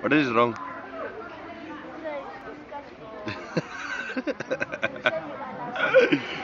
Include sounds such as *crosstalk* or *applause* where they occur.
What is wrong? *laughs*